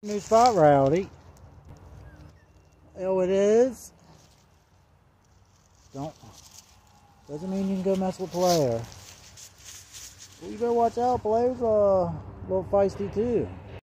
New spot, Rowdy. Oh, it is. Don't. Doesn't mean you can go mess with player. Well, you better watch out. Player's uh, a little feisty too.